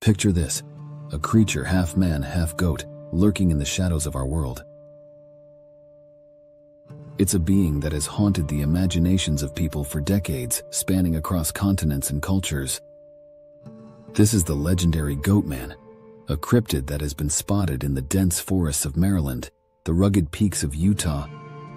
Picture this a creature half man, half goat, lurking in the shadows of our world. It's a being that has haunted the imaginations of people for decades, spanning across continents and cultures. This is the legendary Goatman, a cryptid that has been spotted in the dense forests of Maryland, the rugged peaks of Utah,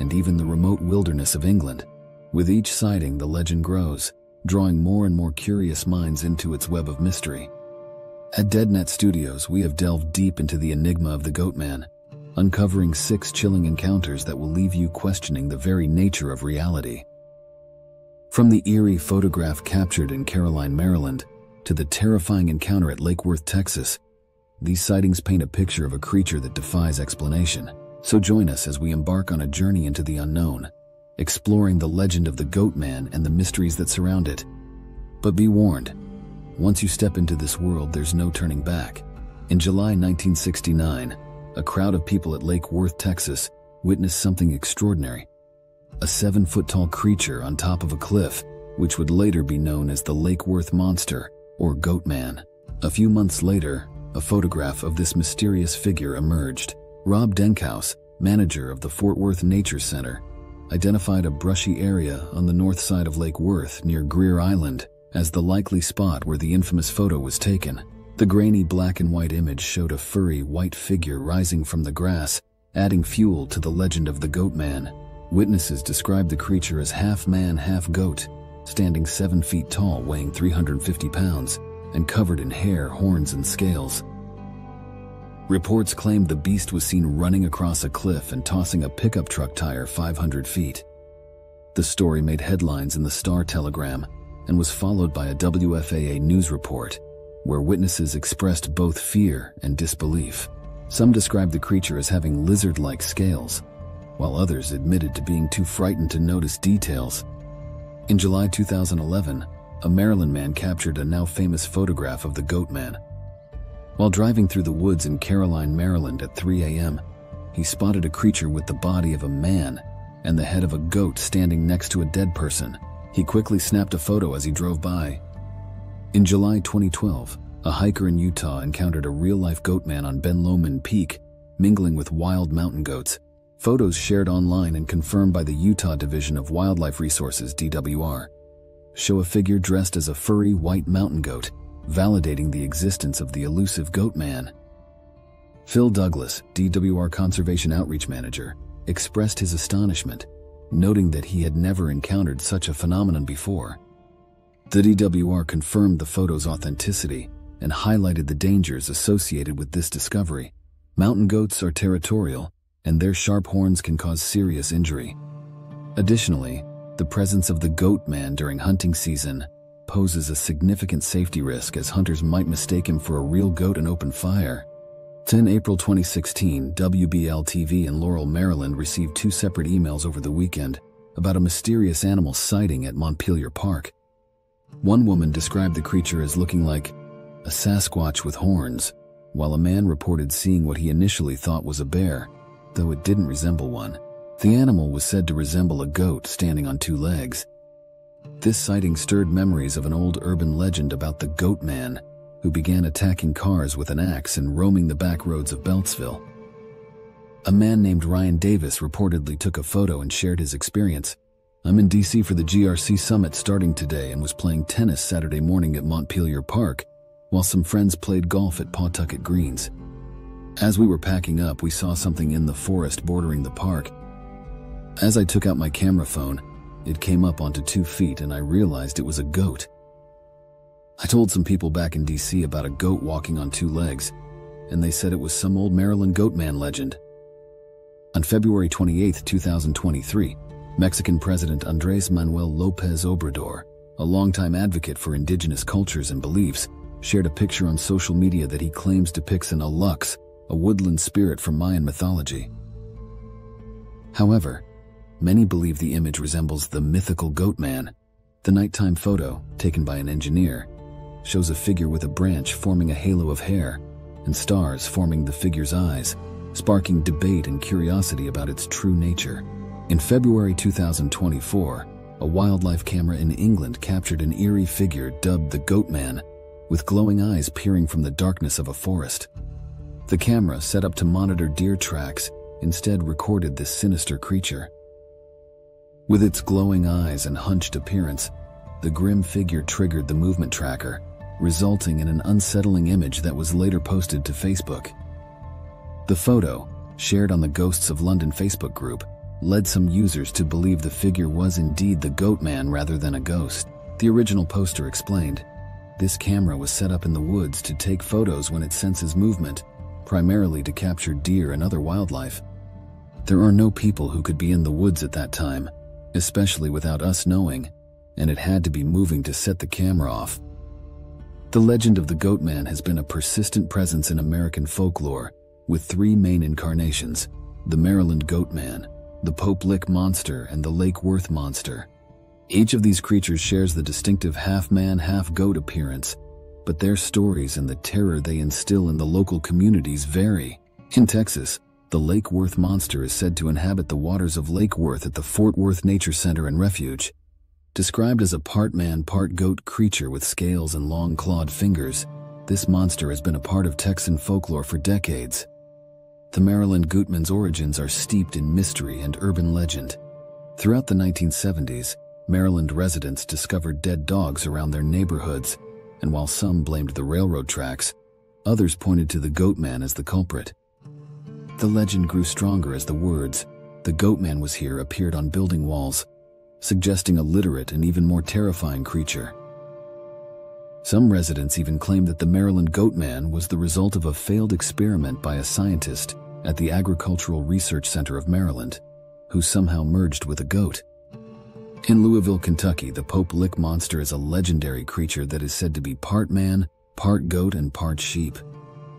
and even the remote wilderness of England. With each sighting, the legend grows, drawing more and more curious minds into its web of mystery. At DeadNet Studios, we have delved deep into the enigma of the Goatman, uncovering six chilling encounters that will leave you questioning the very nature of reality. From the eerie photograph captured in Caroline, Maryland, to the terrifying encounter at Lake Worth, Texas, these sightings paint a picture of a creature that defies explanation. So join us as we embark on a journey into the unknown, exploring the legend of the Goatman and the mysteries that surround it. But be warned, once you step into this world, there's no turning back. In July 1969, a crowd of people at Lake Worth, Texas, witnessed something extraordinary. A seven foot tall creature on top of a cliff, which would later be known as the Lake Worth Monster or Goat Man. A few months later, a photograph of this mysterious figure emerged. Rob Denkhaus, manager of the Fort Worth Nature Center, identified a brushy area on the north side of Lake Worth near Greer Island as the likely spot where the infamous photo was taken. The grainy black and white image showed a furry white figure rising from the grass, adding fuel to the legend of the goat man. Witnesses described the creature as half man, half goat, standing seven feet tall, weighing 350 pounds, and covered in hair, horns, and scales. Reports claimed the beast was seen running across a cliff and tossing a pickup truck tire 500 feet. The story made headlines in the Star Telegram and was followed by a WFAA news report where witnesses expressed both fear and disbelief. Some described the creature as having lizard like scales, while others admitted to being too frightened to notice details. In July 2011, a Maryland man captured a now famous photograph of the goat man. While driving through the woods in Caroline, Maryland at 3 a.m., he spotted a creature with the body of a man and the head of a goat standing next to a dead person. He quickly snapped a photo as he drove by. In July 2012, a hiker in Utah encountered a real life goat man on Ben Lomond Peak, mingling with wild mountain goats. Photos shared online and confirmed by the Utah Division of Wildlife Resources DWR show a figure dressed as a furry white mountain goat, validating the existence of the elusive goat man. Phil Douglas, DWR Conservation Outreach Manager, expressed his astonishment noting that he had never encountered such a phenomenon before. The DWR confirmed the photo's authenticity and highlighted the dangers associated with this discovery. Mountain goats are territorial, and their sharp horns can cause serious injury. Additionally, the presence of the goat man during hunting season poses a significant safety risk as hunters might mistake him for a real goat and open fire. 10 April 2016, WBL-TV in Laurel, Maryland received two separate emails over the weekend about a mysterious animal sighting at Montpelier Park. One woman described the creature as looking like a Sasquatch with horns, while a man reported seeing what he initially thought was a bear, though it didn't resemble one. The animal was said to resemble a goat standing on two legs. This sighting stirred memories of an old urban legend about the Goat Man, who began attacking cars with an axe and roaming the back roads of Beltsville. A man named Ryan Davis reportedly took a photo and shared his experience. I'm in DC for the GRC summit starting today and was playing tennis Saturday morning at Montpelier Park, while some friends played golf at Patuxent Greens. As we were packing up, we saw something in the forest bordering the park. As I took out my camera phone, it came up onto two feet and I realized it was a goat. I told some people back in DC about a goat walking on two legs, and they said it was some old Maryland goatman legend. On February 28, 2023, Mexican President Andres Manuel Lopez Obrador, a longtime advocate for indigenous cultures and beliefs, shared a picture on social media that he claims depicts an Alux, a woodland spirit from Mayan mythology. However, many believe the image resembles the mythical goat man. The nighttime photo, taken by an engineer, shows a figure with a branch forming a halo of hair and stars forming the figure's eyes, sparking debate and curiosity about its true nature. In February 2024, a wildlife camera in England captured an eerie figure dubbed the Goat Man, with glowing eyes peering from the darkness of a forest. The camera, set up to monitor deer tracks, instead recorded this sinister creature. With its glowing eyes and hunched appearance, the grim figure triggered the movement tracker, resulting in an unsettling image that was later posted to Facebook. The photo, shared on the Ghosts of London Facebook group, led some users to believe the figure was indeed the goat man rather than a ghost. The original poster explained, this camera was set up in the woods to take photos when it senses movement, primarily to capture deer and other wildlife. There are no people who could be in the woods at that time, especially without us knowing, and it had to be moving to set the camera off. The legend of the Goatman has been a persistent presence in American folklore, with three main incarnations the Maryland Goatman, the Pope Lick Monster, and the Lake Worth Monster. Each of these creatures shares the distinctive half man, half goat appearance, but their stories and the terror they instill in the local communities vary. In Texas, the Lake Worth monster is said to inhabit the waters of Lake Worth at the Fort Worth Nature Center and Refuge. Described as a part man, part goat creature with scales and long clawed fingers, this monster has been a part of Texan folklore for decades. The Maryland Goatman's origins are steeped in mystery and urban legend. Throughout the 1970s, Maryland residents discovered dead dogs around their neighborhoods, and while some blamed the railroad tracks, others pointed to the goat man as the culprit. The legend grew stronger as the words, the goat man was here, appeared on building walls, suggesting a literate and even more terrifying creature. Some residents even claim that the Maryland goat man was the result of a failed experiment by a scientist at the Agricultural Research Center of Maryland, who somehow merged with a goat. In Louisville, Kentucky, the Pope Lick monster is a legendary creature that is said to be part man, part goat, and part sheep.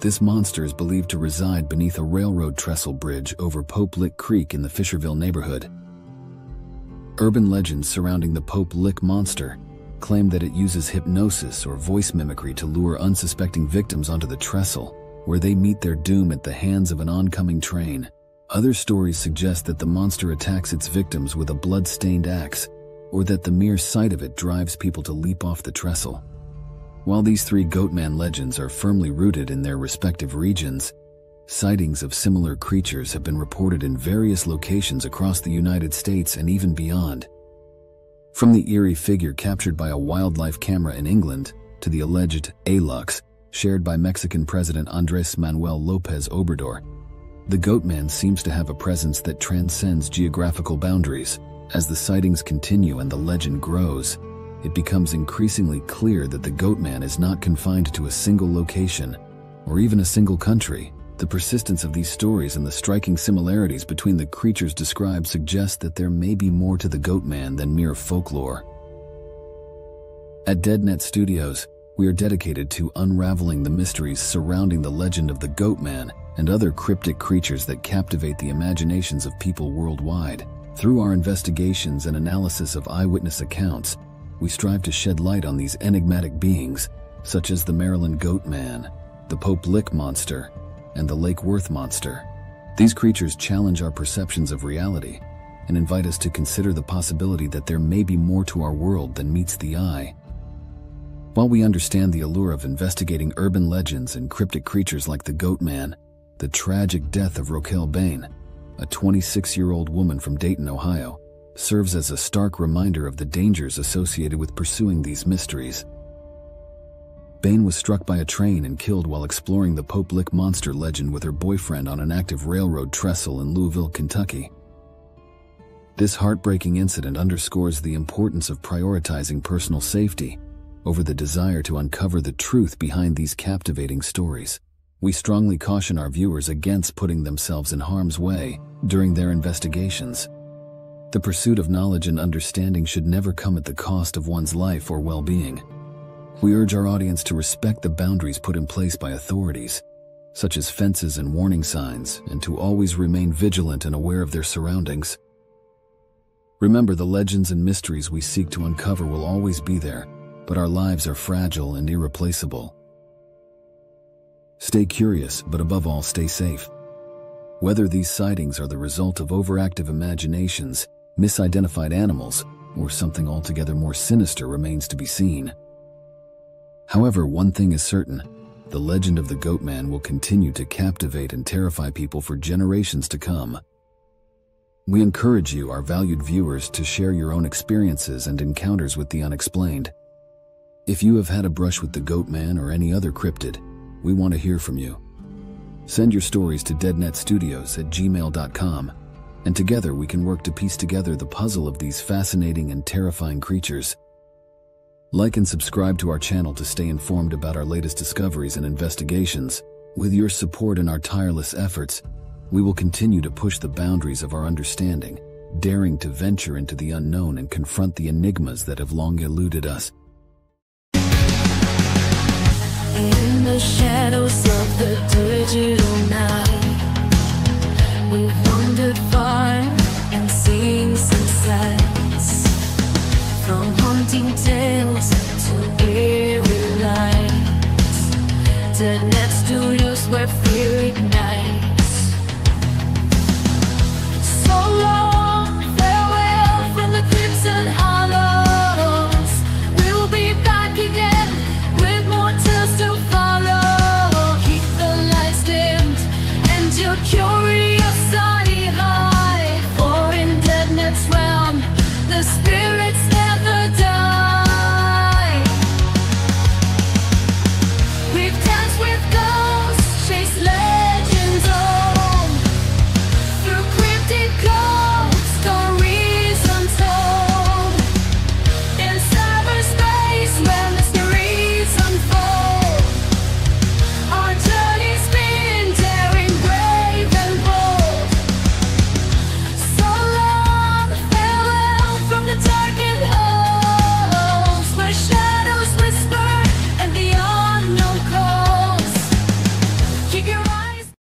This monster is believed to reside beneath a railroad trestle bridge over Pope Lick Creek in the Fisherville neighborhood. Urban legends surrounding the Pope Lick monster claim that it uses hypnosis or voice mimicry to lure unsuspecting victims onto the trestle, where they meet their doom at the hands of an oncoming train. Other stories suggest that the monster attacks its victims with a blood-stained axe, or that the mere sight of it drives people to leap off the trestle. While these three Goatman legends are firmly rooted in their respective regions, sightings of similar creatures have been reported in various locations across the United States and even beyond. From the eerie figure captured by a wildlife camera in England to the alleged ALUX shared by Mexican President Andres Manuel Lopez Obrador, the Goatman seems to have a presence that transcends geographical boundaries. As the sightings continue and the legend grows, it becomes increasingly clear that the Goatman is not confined to a single location or even a single country. The persistence of these stories and the striking similarities between the creatures described suggest that there may be more to the Goatman than mere folklore. At DeadNet Studios, we are dedicated to unraveling the mysteries surrounding the legend of the Goatman and other cryptic creatures that captivate the imaginations of people worldwide. Through our investigations and analysis of eyewitness accounts, we strive to shed light on these enigmatic beings, such as the Maryland Goat Man, the Pope Lick Monster, and the Lake Worth Monster. These creatures challenge our perceptions of reality and invite us to consider the possibility that there may be more to our world than meets the eye. While we understand the allure of investigating urban legends and cryptic creatures like the Goat Man, the tragic death of Roquel Bain, a 26 year old woman from Dayton, Ohio, serves as a stark reminder of the dangers associated with pursuing these mysteries. Bain was struck by a train and killed while exploring the Pope Lick monster legend with her boyfriend on an active railroad trestle in Louisville, Kentucky. This heartbreaking incident underscores the importance of prioritizing personal safety over the desire to uncover the truth behind these captivating stories. We strongly caution our viewers against putting themselves in harm's way during their investigations. The pursuit of knowledge and understanding should never come at the cost of one's life or well being. We urge our audience to respect the boundaries put in place by authorities, such as fences and warning signs, and to always remain vigilant and aware of their surroundings. Remember, the legends and mysteries we seek to uncover will always be there, but our lives are fragile and irreplaceable. Stay curious, but above all, stay safe. Whether these sightings are the result of overactive imaginations, misidentified animals, or something altogether more sinister remains to be seen. However, one thing is certain the legend of the Goatman will continue to captivate and terrify people for generations to come. We encourage you, our valued viewers, to share your own experiences and encounters with the unexplained. If you have had a brush with the Goatman or any other cryptid, we want to hear from you. Send your stories to deadnetstudios at gmail.com, and together we can work to piece together the puzzle of these fascinating and terrifying creatures. Like and subscribe to our channel to stay informed about our latest discoveries and investigations. With your support and our tireless efforts, we will continue to push the boundaries of our understanding, daring to venture into the unknown and confront the enigmas that have long eluded us. In the shadows of the digital night, we've wandered far and seen some sights. From Tales to eerie lights. The next studios where fear ignites. So long, farewell from the crimson hollows. We'll be back again with more tales to follow. Keep the lights dimmed and your curiosity.